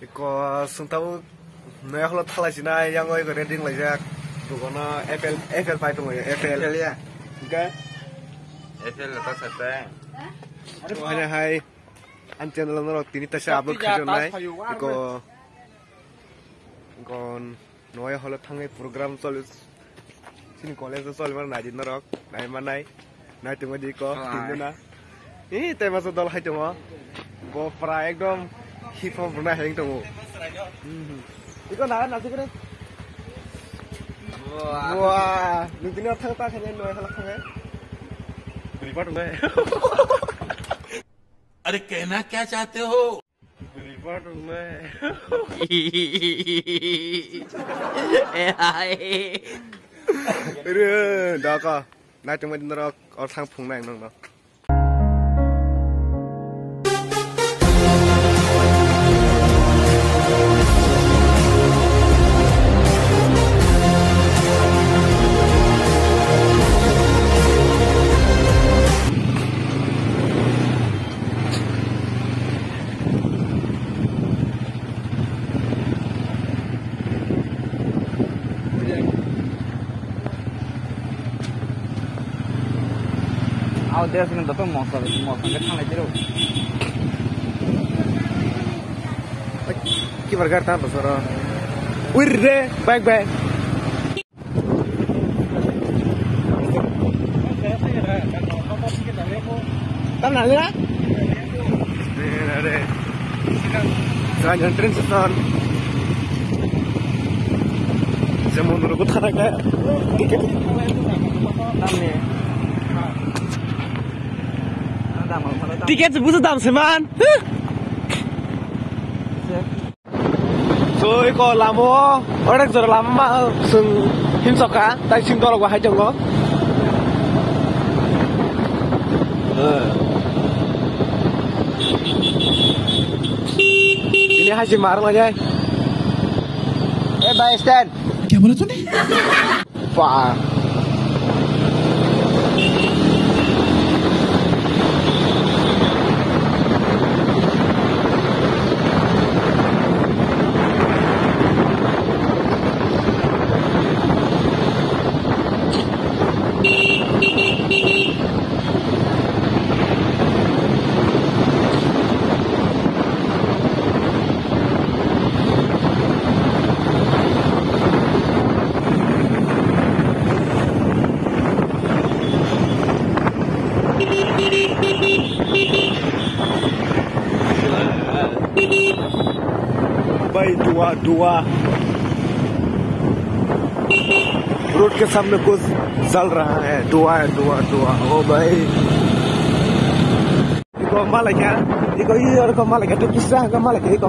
Iko sung tau nai aku lo tala sina yang ngoi ko reding lai jak. Tuh kono FL FL pai tuh ngoi FL. FL ya. Oke. FL lo pas ate. Tuh aja hai. Anjian lo nolok tini ta sya abuk kijon lai. Iko. Iko nai aku lo tangai program solus. Sini kolej tu solus mana najin nolok. Nai mana nai. Nai tuh ngoi di ko. Tunggu na. Ih, tema sudah lah cuma. Gue fry dong. tungo di ko tinjana. Ih, tema so dol hai tungo. Go pra ekdom hip hop na heng tungo. Iko na na sih wah Wah, lu ini orang tak kayaknya nuai halak kan? Beripat enggak? अरे कहना क्या चाहते हो Beripat enggak? Aduh, あ出すんだともうそれもうそれ考えてる Kita bergerak tanpa suara. Wirde, baik baik. Tahu lihat? Ada ada. Saya nyentrin setan. Saya mau kayak Tiket sebus tam seman. So iko lamo, orang jor lama sing hinsoka, tai sing tolong wahai jenggo. Eh. Ini hasil marung aja. Eh, bye Stan. Kamu lihat tuh nih. Wah. भाई, दुआ दुआ। रोड के सामने कुछ जल रहा है। दुआ है, दुआ दुआ। ओ भाई। इको मालक है। इको, ये और को मालक है तो किसका मालक है, इको।